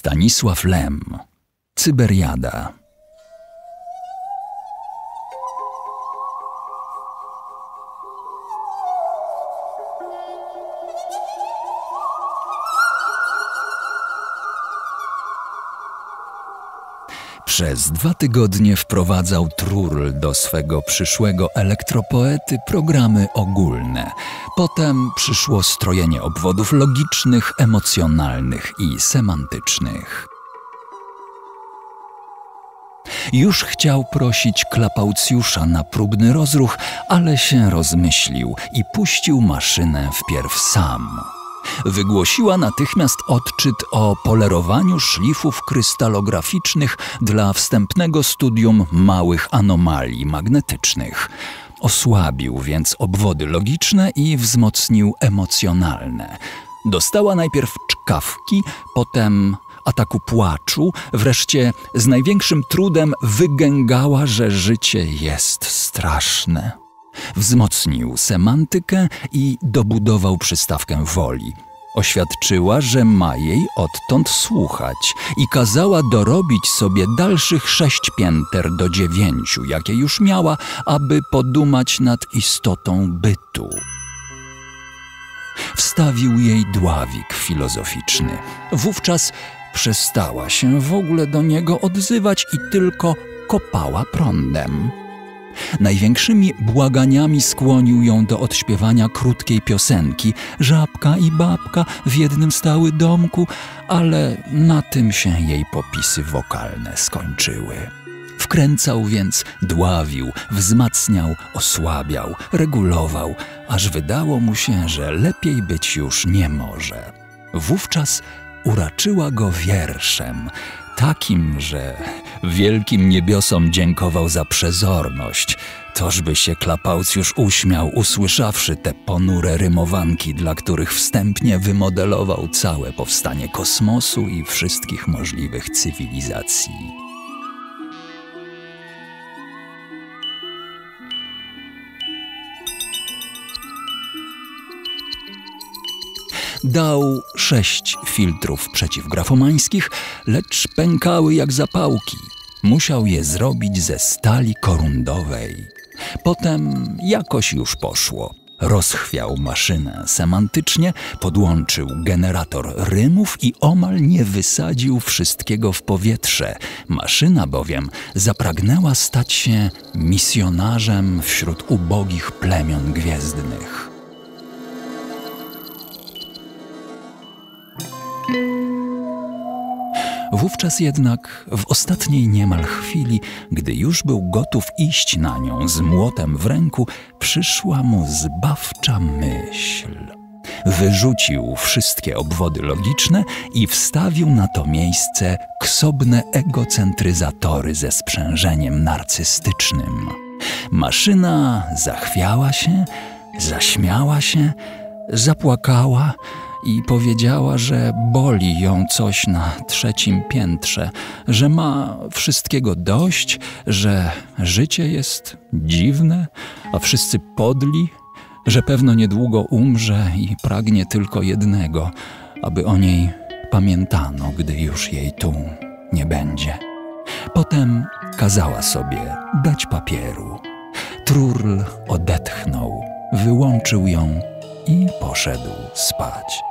Stanisław Lem. Cyberiada Przez dwa tygodnie wprowadzał Trurl do swego przyszłego elektropoety programy ogólne. Potem przyszło strojenie obwodów logicznych, emocjonalnych i semantycznych. Już chciał prosić Klapaucjusza na próbny rozruch, ale się rozmyślił i puścił maszynę wpierw sam wygłosiła natychmiast odczyt o polerowaniu szlifów krystalograficznych dla wstępnego studium małych anomalii magnetycznych. Osłabił więc obwody logiczne i wzmocnił emocjonalne. Dostała najpierw czkawki, potem ataku płaczu, wreszcie z największym trudem wygęgała, że życie jest straszne. Wzmocnił semantykę i dobudował przystawkę woli. Oświadczyła, że ma jej odtąd słuchać i kazała dorobić sobie dalszych sześć pięter do dziewięciu, jakie już miała, aby podumać nad istotą bytu. Wstawił jej dławik filozoficzny. Wówczas przestała się w ogóle do niego odzywać i tylko kopała prądem. Największymi błaganiami skłonił ją do odśpiewania krótkiej piosenki Żabka i babka w jednym stały domku, ale na tym się jej popisy wokalne skończyły. Wkręcał więc, dławił, wzmacniał, osłabiał, regulował, aż wydało mu się, że lepiej być już nie może. Wówczas uraczyła go wierszem, takim, że wielkim niebiosom dziękował za przezorność. Tożby się Klapaucjusz uśmiał, usłyszawszy te ponure rymowanki, dla których wstępnie wymodelował całe powstanie kosmosu i wszystkich możliwych cywilizacji. Dał sześć filtrów przeciwgrafomańskich, lecz pękały jak zapałki. Musiał je zrobić ze stali korundowej. Potem jakoś już poszło. Rozchwiał maszynę semantycznie, podłączył generator rymów i omal nie wysadził wszystkiego w powietrze. Maszyna bowiem zapragnęła stać się misjonarzem wśród ubogich plemion gwiezdnych. Wówczas jednak, w ostatniej niemal chwili, gdy już był gotów iść na nią z młotem w ręku, przyszła mu zbawcza myśl. Wyrzucił wszystkie obwody logiczne i wstawił na to miejsce ksobne egocentryzatory ze sprzężeniem narcystycznym. Maszyna zachwiała się, zaśmiała się, zapłakała, i powiedziała, że boli ją coś na trzecim piętrze, że ma wszystkiego dość, że życie jest dziwne, a wszyscy podli, że pewno niedługo umrze i pragnie tylko jednego, aby o niej pamiętano, gdy już jej tu nie będzie. Potem kazała sobie dać papieru. Trurl odetchnął, wyłączył ją i poszedł spać.